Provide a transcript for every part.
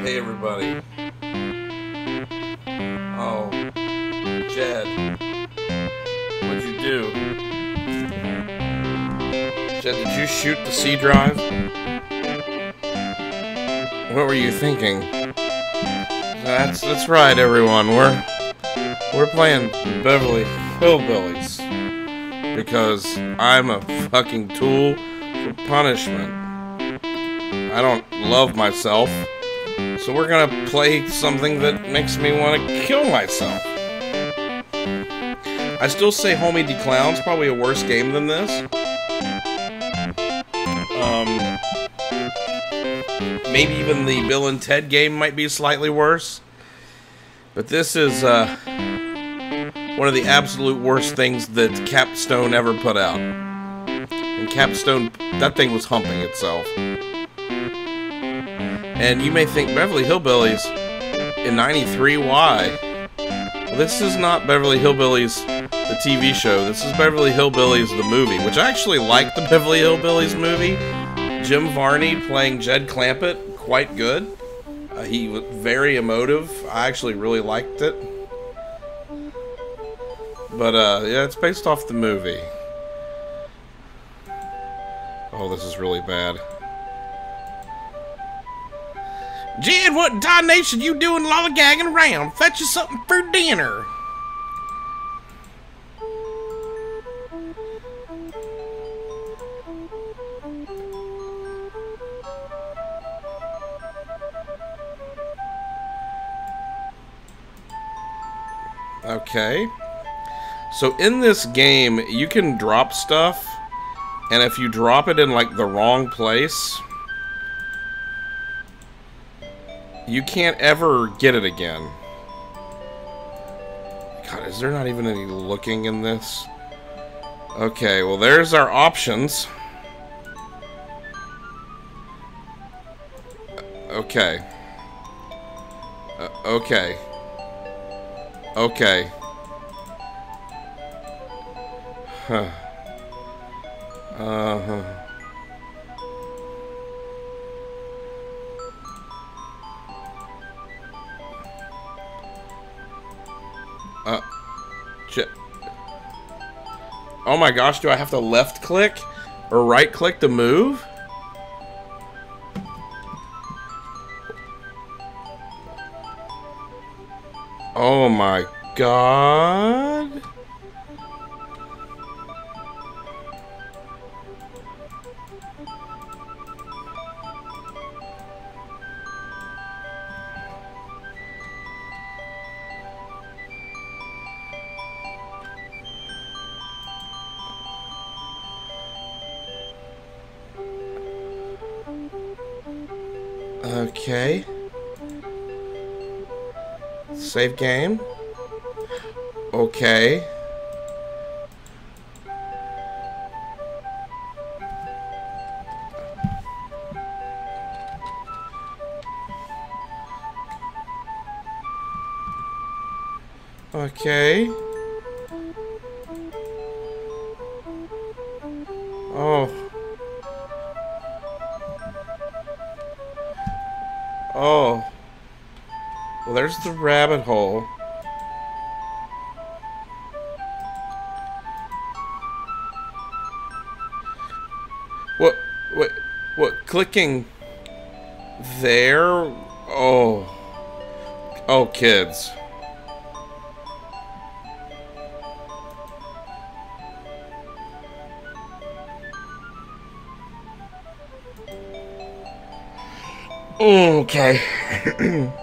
Hey everybody. Oh, Jed. What'd you do? Jed, did you shoot the C drive? What were you thinking? That's that's right, everyone. We're we're playing Beverly Hillbillies because I'm a fucking tool for punishment. I don't love myself, so we're gonna play something that makes me want to kill myself. I still say Homey D Clown's probably a worse game than this. Um, maybe even the Bill and Ted game might be slightly worse. But this is uh, one of the absolute worst things that Capstone ever put out. And Capstone, that thing was humping itself. And you may think Beverly Hillbillies in 93, why? Well, this is not Beverly Hillbillies, the TV show. This is Beverly Hillbillies, the movie, which I actually like the Beverly Hillbillies movie. Jim Varney playing Jed Clampett, quite good. Uh, he was very emotive. I actually really liked it. But, uh, yeah, it's based off the movie. Oh, this is really bad. Jed, what darnation you doing lollygagging around? Fetch you something for dinner. Okay. So in this game, you can drop stuff, and if you drop it in like the wrong place, you can't ever get it again. God, is there not even any looking in this? Okay, well there's our options. Okay. Uh, okay. Okay. Huh. Uh-huh. Oh my gosh, do I have to left click or right click to move? Oh my god. Save game. Rabbit hole. What? What? What? Clicking there? Oh. Oh, kids. Okay.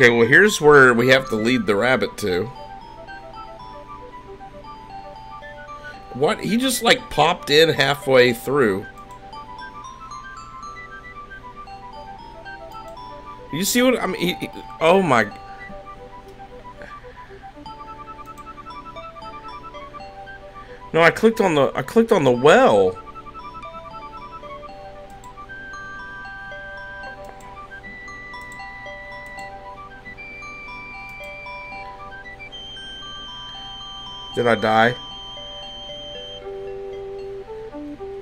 Okay, well here's where we have to lead the rabbit to. What? He just like popped in halfway through. You see what I mean? He, he- oh my! No, I clicked on the I clicked on the well. Did I die?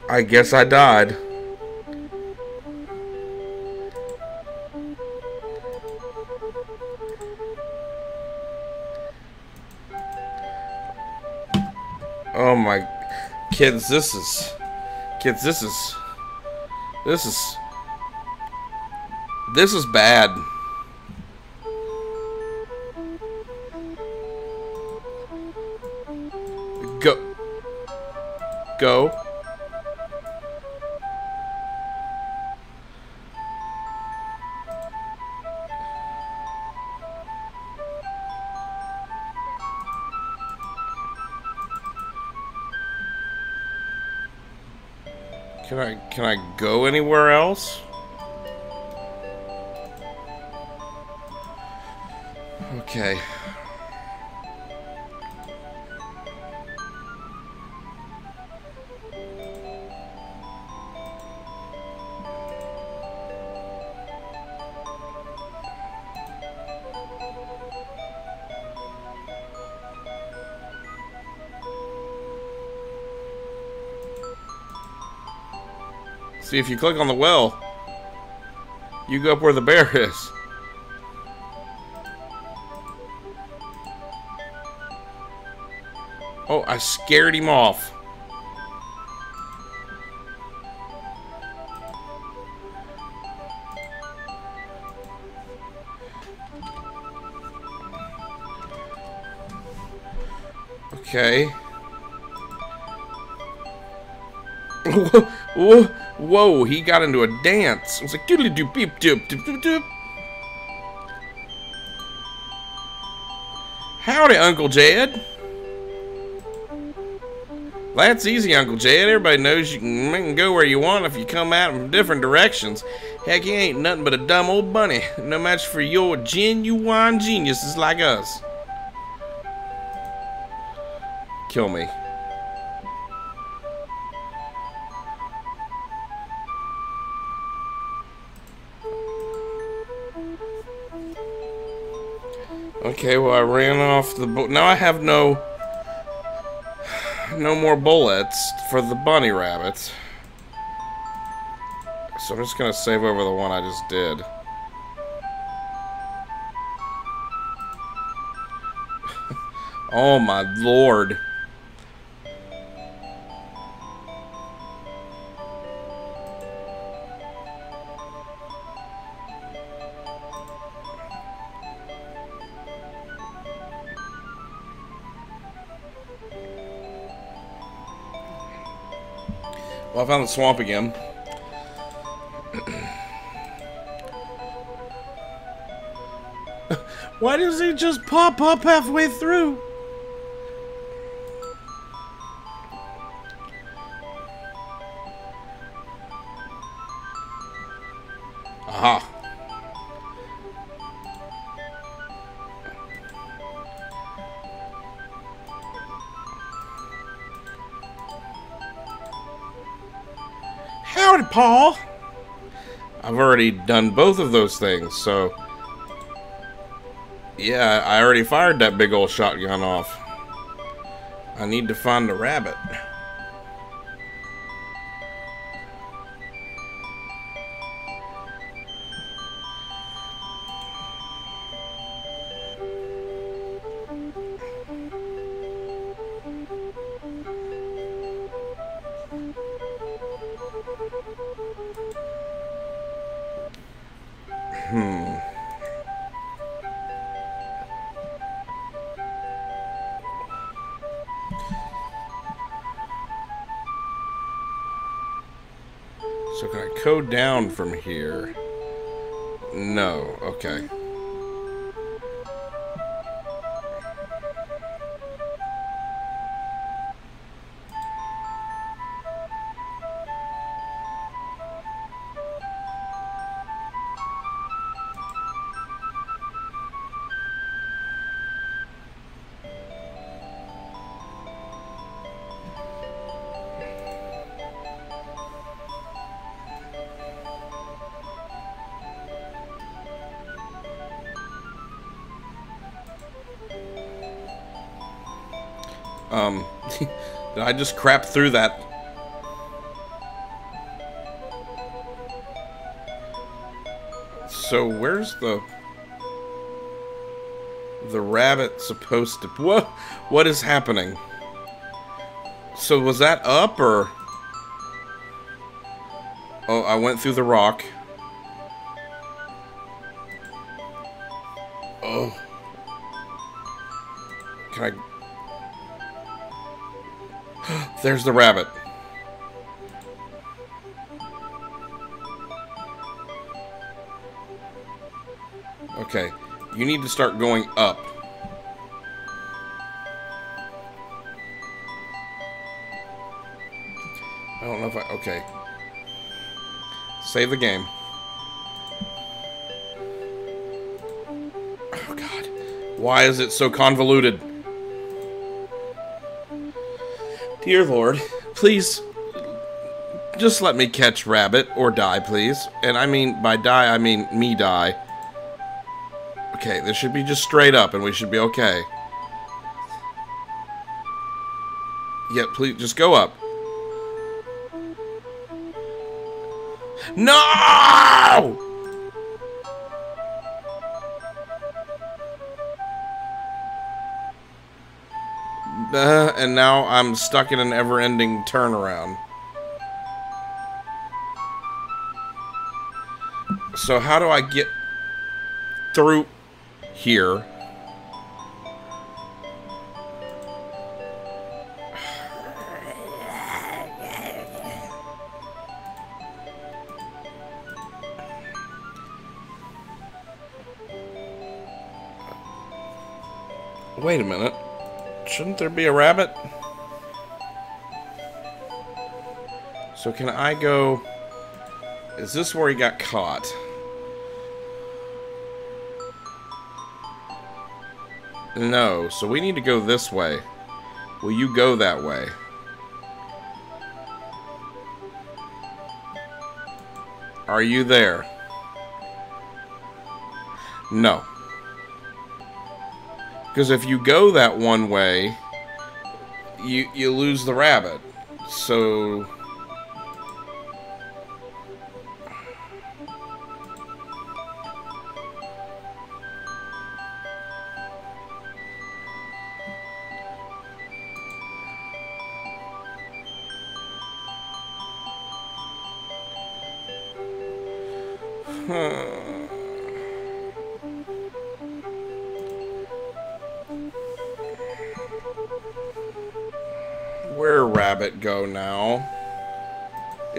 I guess I died. Oh my kids, this is kids, this is this is this is bad. Go Can I can I go anywhere else? Okay. See, if you click on the well, you go up where the bear is. Oh, I scared him off. Okay. he got into a dance. It was like doodly doo beep doop doop doop doop. Howdy, Uncle Jed. That's easy, Uncle Jed. Everybody knows you can go where you want if you come out from different directions. Heck, he ain't nothing but a dumb old bunny. No match for your genuine geniuses like us. Kill me. Okay, well I ran off the boat. Now I have no no more bullets for the bunny rabbits. So I'm just gonna save over the one I just did. oh my lord. I found the swamp again. Why does he just pop up halfway through? Aha. Paul. I've already done both of those things, so... Yeah, I already fired that big old shotgun off. I need to find the rabbit. Down from here? No. Okay. Um, I just crap through that? So where's the the rabbit supposed to? What what is happening? So was that up or? Oh, I went through the rock. There's the rabbit. Okay. You need to start going up. I don't know if I... Okay. Save the game. Oh, God. Why is it so convoluted? Dear Lord, please just let me catch rabbit or die, please. And I mean, by die, I mean me die. Okay, this should be just straight up and we should be okay. Yeah, please, just go up. No! Uh, and now I'm stuck in an ever-ending turnaround. So how do I get through here? Wait a minute. Shouldn't there be a rabbit? So can I go... Is this where he got caught? No, so we need to go this way. Will you go that way? Are you there? No. Because if you go that one way, you you lose the rabbit. So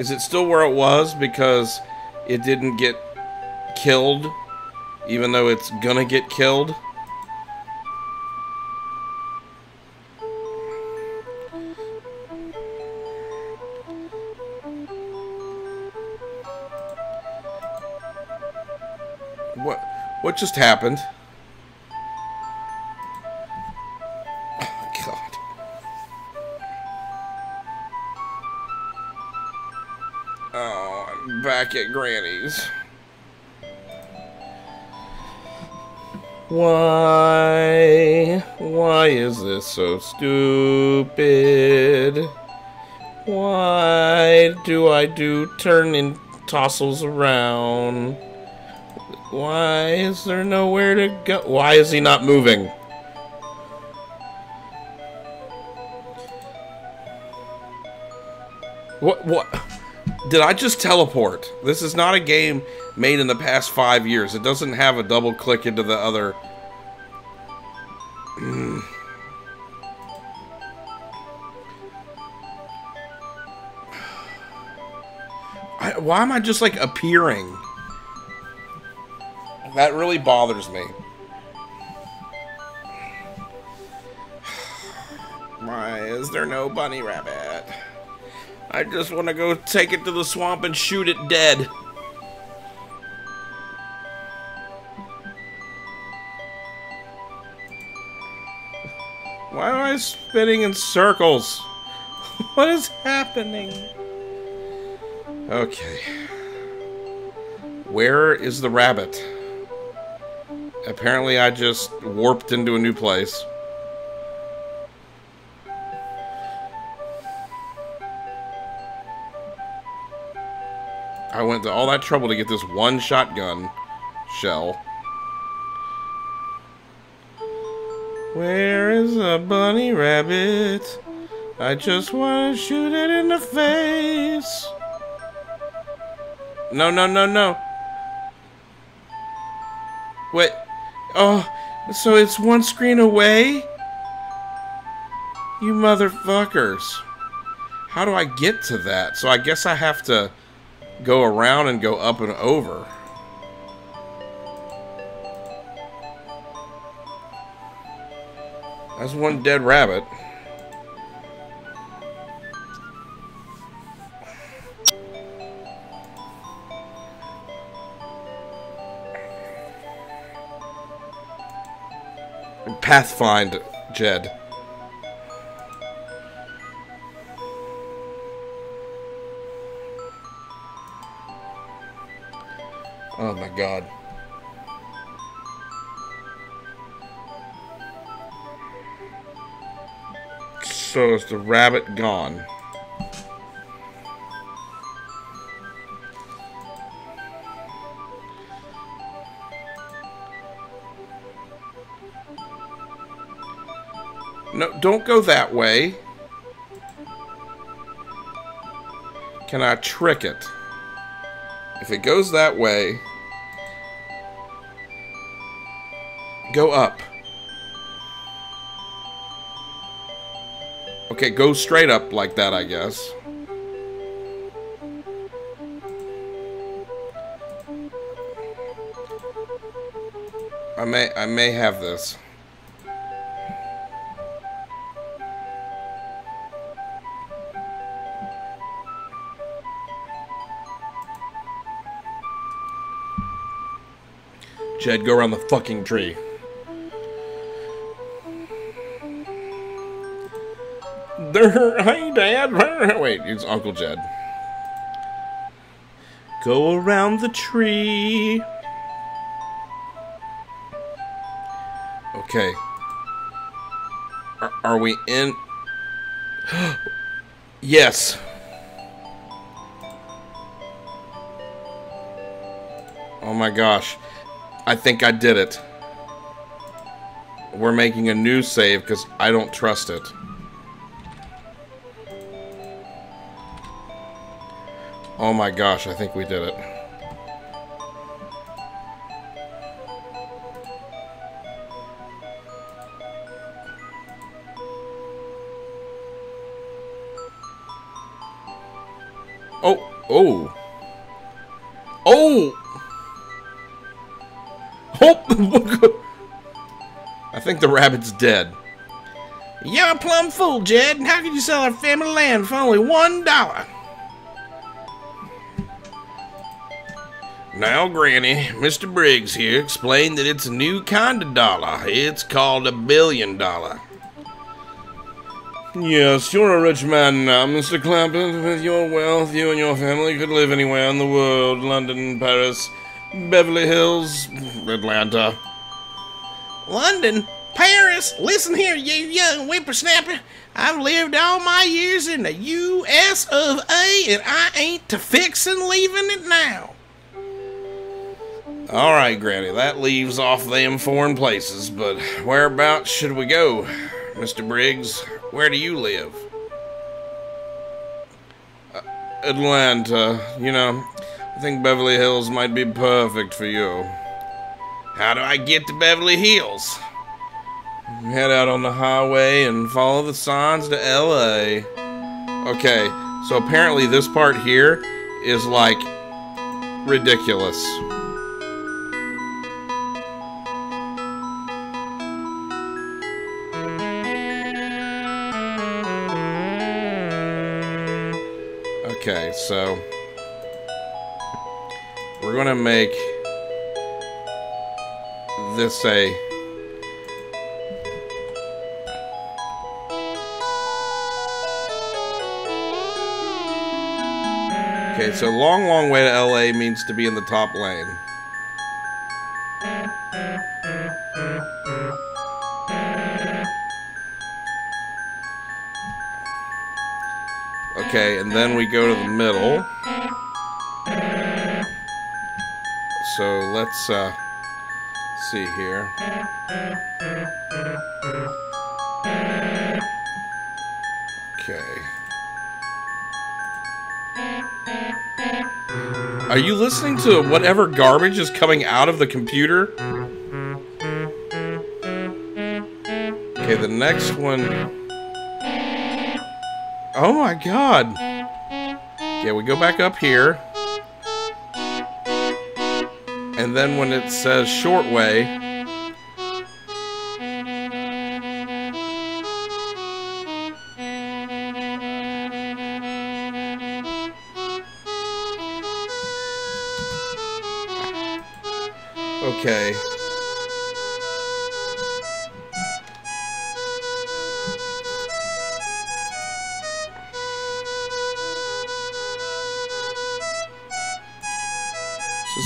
Is it still where it was because it didn't get killed even though it's gonna get killed? What what just happened? At Granny's. Why? Why is this so stupid? Why do I do turning tossles around? Why is there nowhere to go? Why is he not moving? What? What? Did I just teleport? This is not a game made in the past five years. It doesn't have a double click into the other. Mm. I, why am I just like appearing? That really bothers me. Why is there no bunny rabbit? I just want to go take it to the swamp and shoot it dead. Why am I spinning in circles? What is happening? Okay. Where is the rabbit? Apparently I just warped into a new place. I went to all that trouble to get this one shotgun shell. Where is a bunny rabbit? I just want to shoot it in the face. No, no, no, no. Wait. Oh, so it's one screen away? You motherfuckers. How do I get to that? So I guess I have to go around and go up and over. That's one dead rabbit. Pathfind Jed. My god. So is the rabbit gone? No, don't go that way. Can I trick it? If it goes that way, go up. Okay, go straight up like that, I guess. I may I may have this. Jed, go around the fucking tree. Hey, Dad. Wait, it's Uncle Jed. Go around the tree. Okay. Are, are we in? yes. Oh my gosh. I think I did it. We're making a new save because I don't trust it. Oh my gosh, I think we did it. Oh, oh. Oh! Oh! I think the rabbit's dead. You're a plumb fool, Jed. How could you sell our family land for only one dollar? Now, Granny, Mr. Briggs here explained that it's a new kind of dollar. It's called a billion dollar. Yes, you're a rich man now, Mr. Clampett. With your wealth, you and your family could live anywhere in the world London, Paris, Beverly Hills, Atlanta. London? Paris? Listen here, you young whippersnapper. I've lived all my years in the U.S. of A, and I ain't to fixin' leaving it now. Alright, Granny, that leaves off them foreign places, but whereabouts should we go? Mr. Briggs, where do you live? Uh, Atlanta. You know, I think Beverly Hills might be perfect for you. How do I get to Beverly Hills? Head out on the highway and follow the signs to LA. Okay, so apparently this part here is like ridiculous. Okay, so we're gonna make this a Okay, so long, long way to LA means to be in the top lane. Okay, and then we go to the middle. so let's uh, see here. Okay. Are you listening to whatever garbage is coming out of the computer? Okay, the next one. Oh my god. Yeah, we go back up here. And then when it says short way,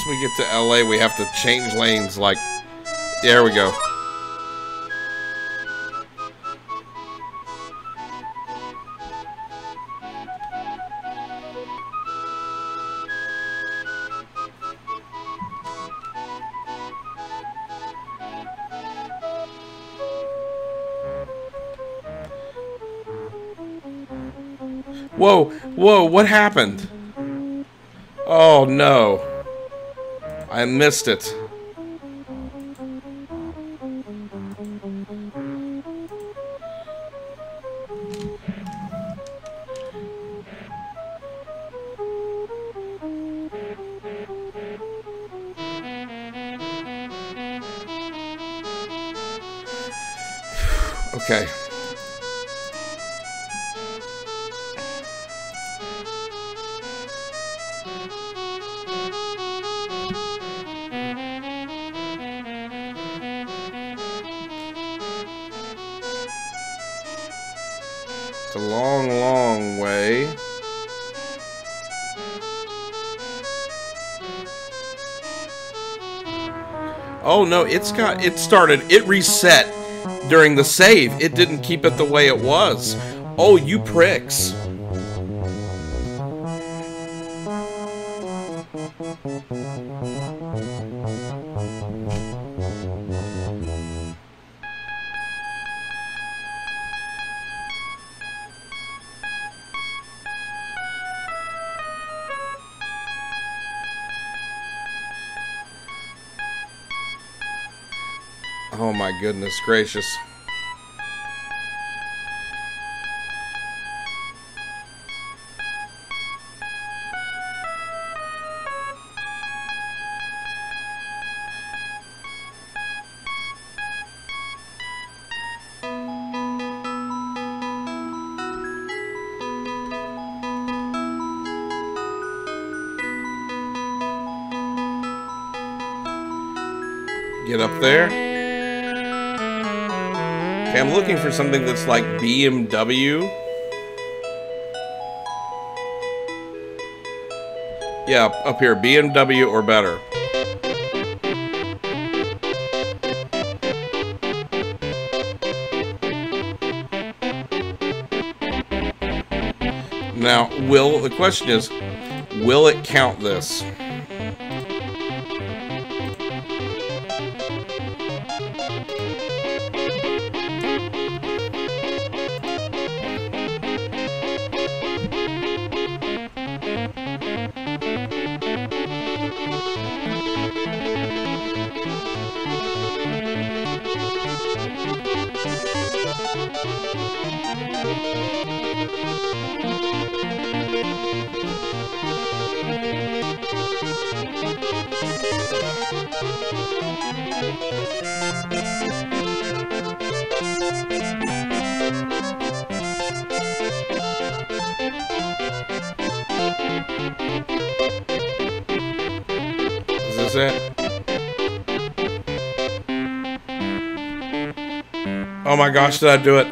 Since we get to LA, we have to change lanes like... There we go. Whoa, whoa, what happened? Oh no. I missed it. Oh no, it's got, it started, it reset during the save. It didn't keep it the way it was. Oh, you pricks. Goodness gracious. Looking for something that's like BMW. Yeah, up here, BMW or better. Now, will the question is, will it count this? My gosh, did I do it?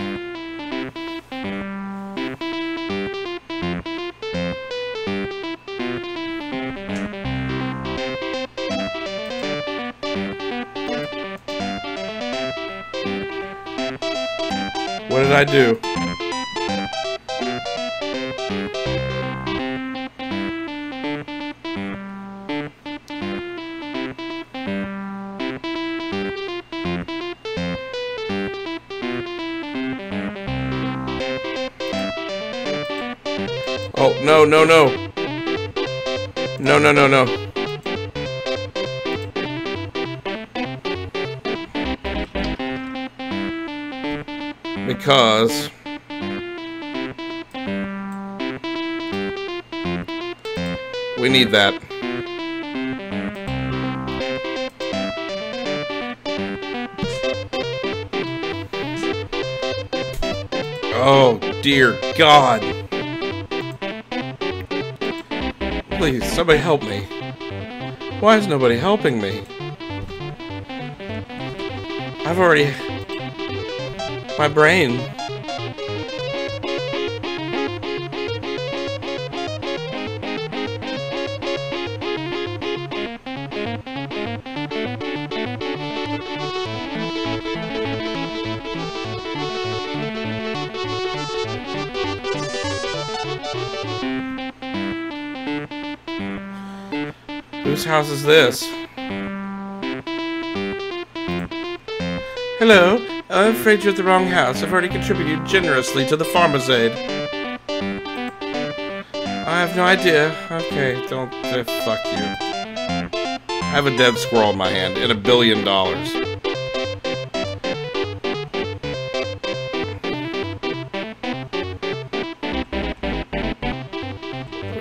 What did I do? Oh, no, no, no. No, no, no, no. Because... We need that. Oh, dear God. Please, somebody help me. Why is nobody helping me? I've already... My brain... house is this? Hello, I'm afraid you're at the wrong house. I've already contributed generously to the Farmer's Aid. I have no idea. Okay, don't... Uh, fuck you. I have a dead squirrel in my hand and a billion dollars.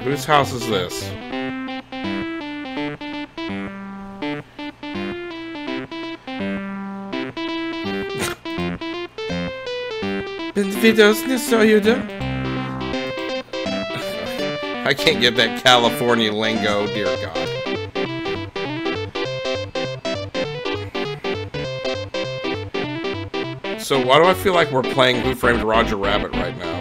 Whose house is this? Benvedos Nisoyuda. I can't get that California lingo, dear God. So why do I feel like we're playing Who Framed Roger Rabbit right now?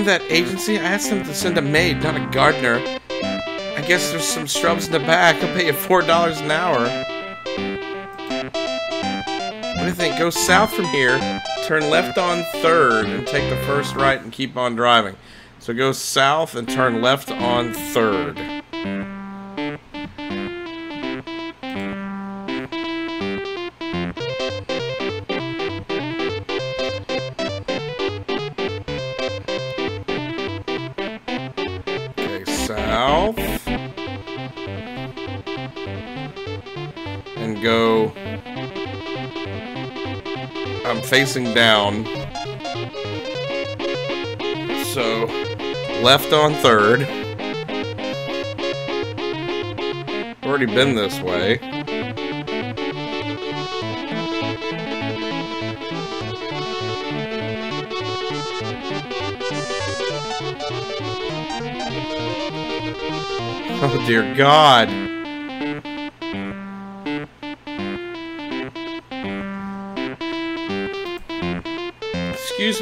From that agency? I asked them to send a maid, not a gardener. I guess there's some shrubs in the back. I'll pay you four dollars an hour. What do you think? Go south from here, turn left on 3rd, and take the first right and keep on driving. So go south and turn left on 3rd. Go... I'm facing down. So, left on 3rd. Already been this way. Oh dear God.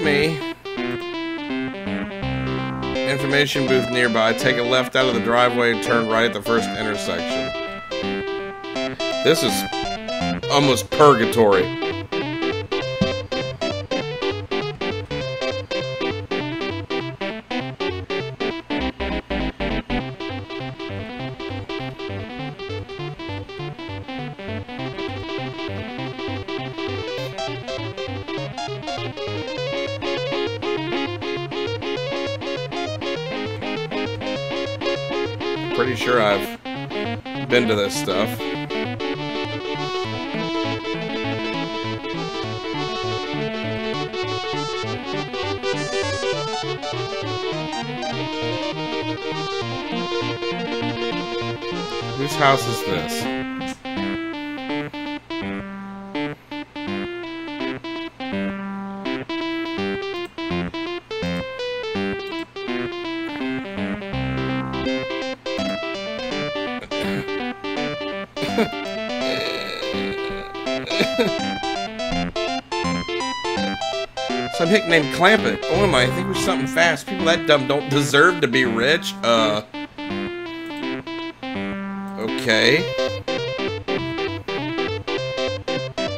Me. Information booth nearby. Take a left out of the driveway turn right at the first intersection. This is almost purgatory. Whose house is this? Some hick named Clampett. Oh my, I think we're something fast. People that dumb don't deserve to be rich. Uh. Okay.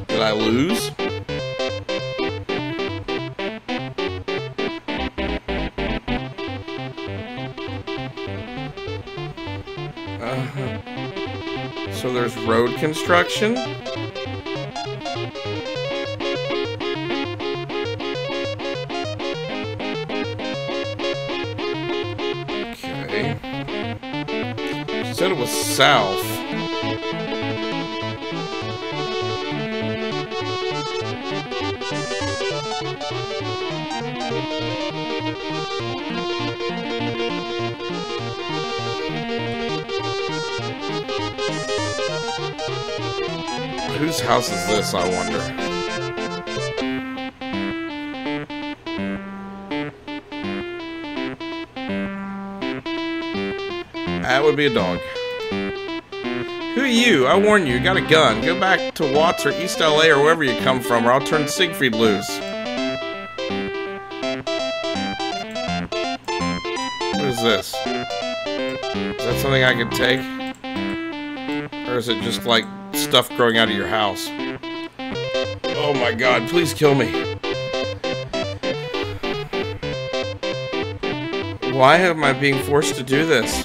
Did I lose? Uh, -huh. so there's road construction. South. Whose house is this, I wonder? That would be a dog. You? I warn you, you got a gun. Go back to Watts or East LA or wherever you come from, or I'll turn Siegfried loose. What is this? Is that something I could take? Or is it just like stuff growing out of your house? Oh my god, please kill me. Why am I being forced to do this?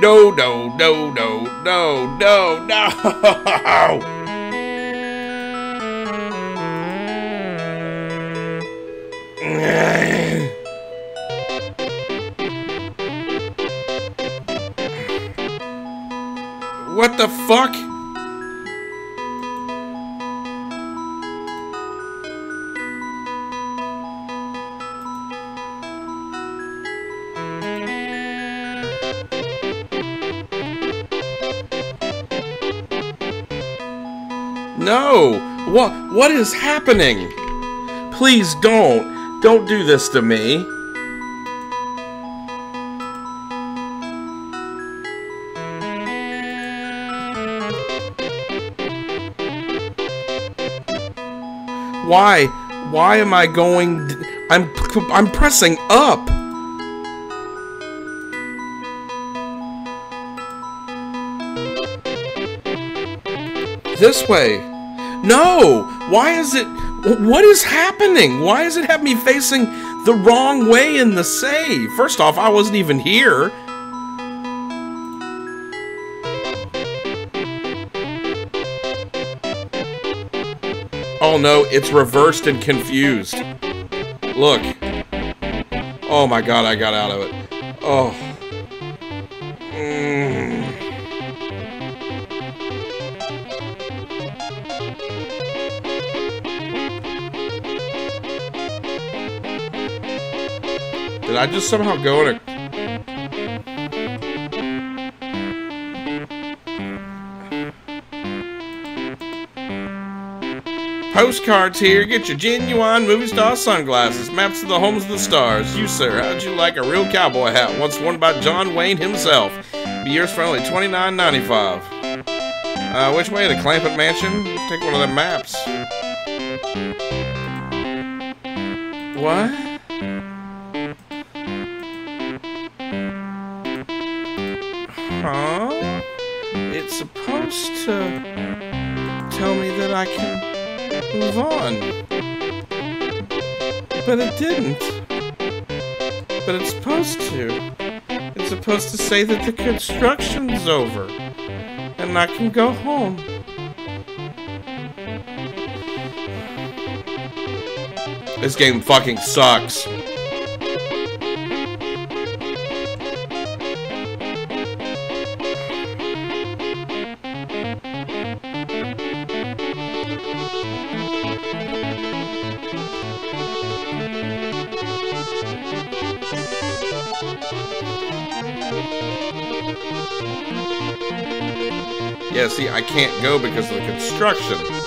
no no no no no no no What the fuck? No! What what is happening? Please don't. Don't do this to me. Why? Why am I going I'm I'm pressing up. This way. No! Why is it. What is happening? Why does it have me facing the wrong way in the save? First off, I wasn't even here. Oh no, it's reversed and confused. Look. Oh my god, I got out of it. Oh. I just somehow go in a... Postcards here. Get your genuine movie star sunglasses. Maps to the homes of the stars. You, sir, how'd you like a real cowboy hat once worn by John Wayne himself? Be yours for only $29.95. Uh, which way? The Clampett Mansion? Take one of them maps. What? Huh? It's supposed to tell me that I can move on. But it didn't. But it's supposed to. It's supposed to say that the construction's over. And I can go home. This game fucking sucks. Yeah, see, I can't go because of the construction.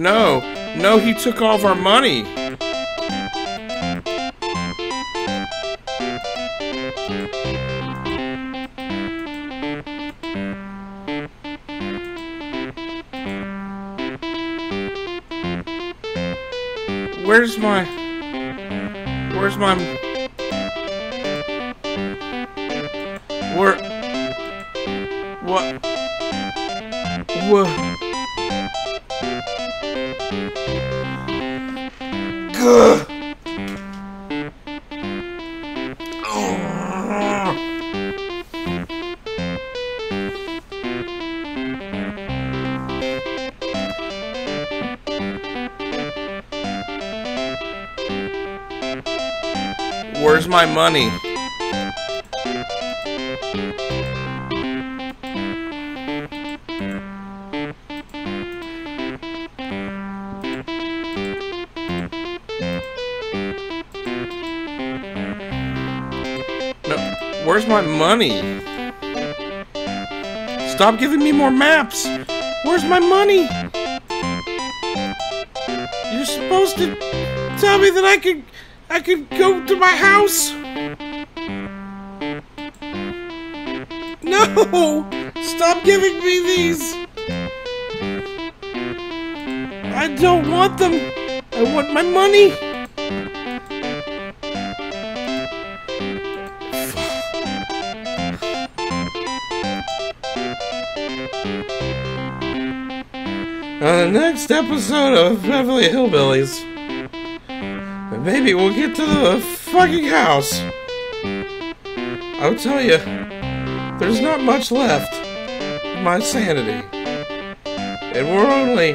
No, no, he took all of our money. Where's my... Where's my... Money? No, where's my money? Stop giving me more maps! Where's my money? You're supposed to tell me that I could I could go to my house. No! Stop giving me these! I don't want them! I want my money! On the uh, next episode of Beverly Hillbillies, maybe we'll get to the fucking house. I'll tell you, there's not much left of my sanity. And we're only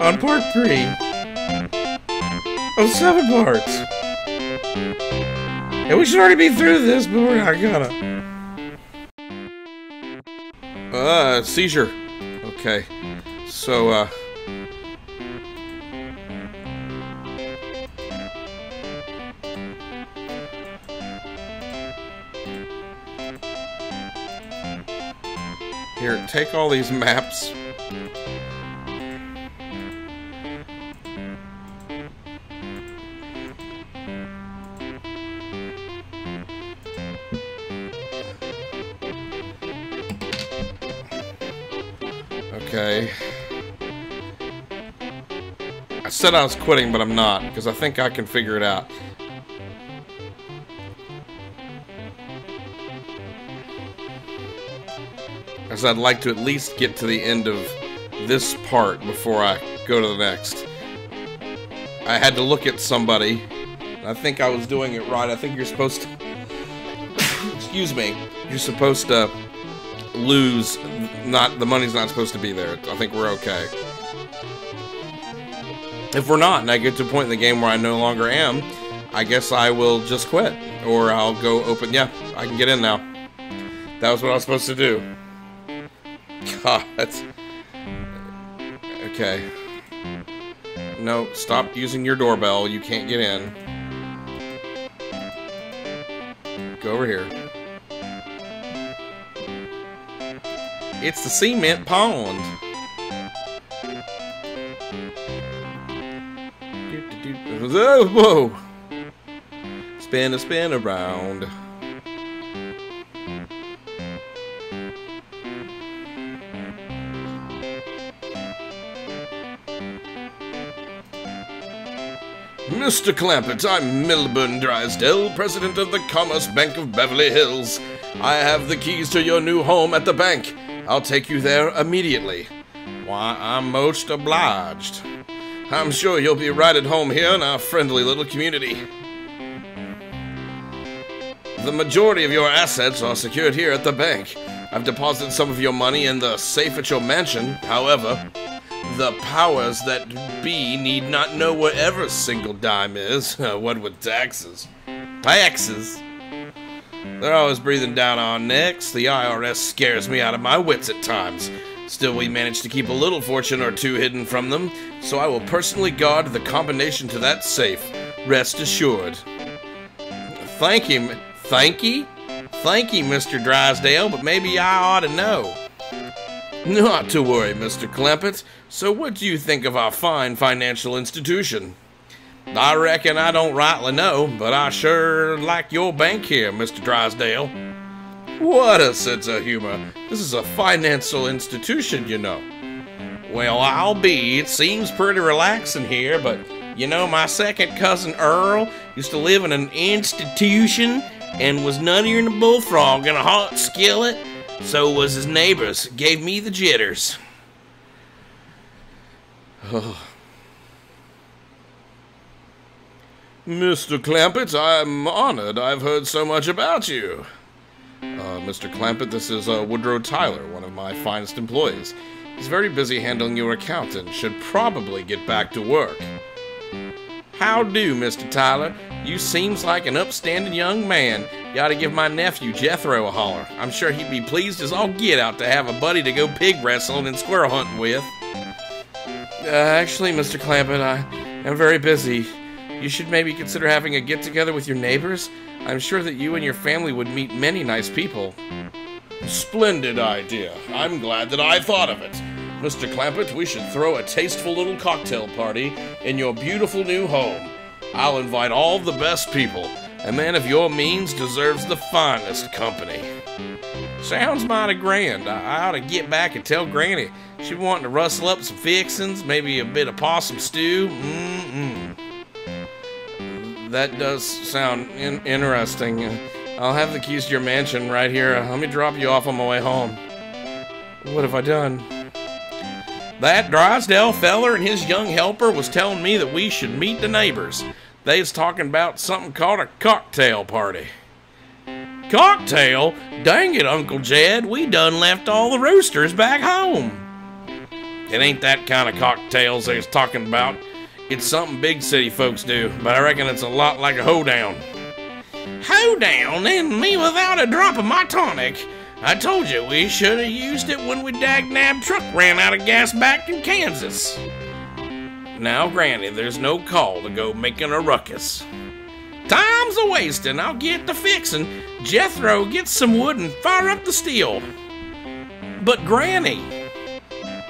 on part three of seven parts. And we should already be through this, but we're not gonna. Uh, seizure. Okay. So, uh. Here, take all these maps. Okay. I said I was quitting, but I'm not, because I think I can figure it out. As I'd like to at least get to the end of this part before I go to the next. I had to look at somebody. I think I was doing it right. I think you're supposed to... Excuse me. You're supposed to lose... Not The money's not supposed to be there. I think we're okay. If we're not, and I get to a point in the game where I no longer am, I guess I will just quit. Or I'll go open... Yeah, I can get in now. That was what I was supposed to do. God. Okay. No, stop using your doorbell. You can't get in. Go over here. It's the cement pond. Whoa! Spin a spin around. Mr. Clampett, I'm Milburn Drysdale, president of the Commerce Bank of Beverly Hills. I have the keys to your new home at the bank. I'll take you there immediately. Why, I'm most obliged. I'm sure you'll be right at home here in our friendly little community. The majority of your assets are secured here at the bank. I've deposited some of your money in the safe at your mansion. However, the powers that be need not know where a single dime is. what with taxes? Taxes? They're always breathing down our necks. The IRS scares me out of my wits at times. Still, we manage to keep a little fortune or two hidden from them, so I will personally guard the combination to that safe. Rest assured. Thank you. Thank you? Thank you, Mr. Drysdale, but maybe I ought to know. Not to worry, Mr. Clampett. So, what do you think of our fine financial institution? I reckon I don't rightly know, but I sure like your bank here, Mr. Drysdale. What a sense of humor. This is a financial institution, you know. Well, I'll be. It seems pretty relaxing here, but you know, my second cousin Earl used to live in an institution and was nuttier than a bullfrog in a hot skillet so was his neighbors. Gave me the jitters. Oh. Mr. Clampett, I'm honored. I've heard so much about you. Uh, Mr. Clampett, this is uh, Woodrow Tyler, one of my finest employees. He's very busy handling your account and should probably get back to work. How do, Mr. Tyler? You seems like an upstanding young man. Gotta give my nephew Jethro a holler. I'm sure he'd be pleased as all get out to have a buddy to go pig wrestling and squirrel hunting with. Uh, actually, Mr. Clampett, I am very busy. You should maybe consider having a get together with your neighbors. I'm sure that you and your family would meet many nice people. Splendid idea. I'm glad that I thought of it. Mr. Clampett, we should throw a tasteful little cocktail party in your beautiful new home. I'll invite all the best people. A man of your means deserves the finest company. Sounds mighty grand. I, I ought to get back and tell Granny. She wanting to rustle up some fixins, maybe a bit of possum stew. Mm-mm. That does sound in- interesting. I'll have the keys to your mansion right here. Let me drop you off on my way home. What have I done? That Drysdale feller and his young helper was telling me that we should meet the neighbors. They was talking about something called a cocktail party. Cocktail? Dang it, Uncle Jed, we done left all the roosters back home. It ain't that kind of cocktails they was talking about. It's something big city folks do, but I reckon it's a lot like a hoedown. Hoedown? And me without a drop of my tonic? I told you we should have used it when we dag nab truck ran out of gas back in Kansas. Now, Granny, there's no call to go making a ruckus. Time's a wasting. I'll get to fixin'. Jethro, get some wood and fire up the steel. But, Granny,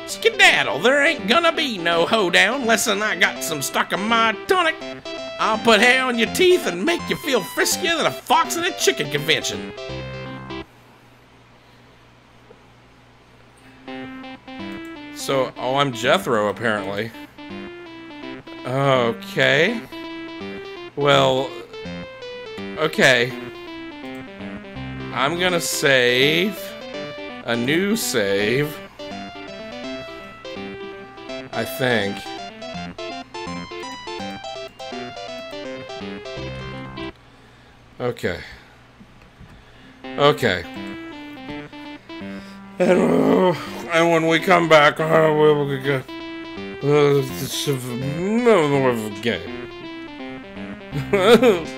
skedaddle, there ain't gonna be no hoedown unless I got some stock of my tonic. I'll put hair on your teeth and make you feel friskier than a fox at a chicken convention. So, oh, I'm Jethro, apparently. Okay. Well, okay. I'm gonna save a new save. I think. Okay. Okay. And, uh, and when we come back, uh, we'll it's a, no more of a game.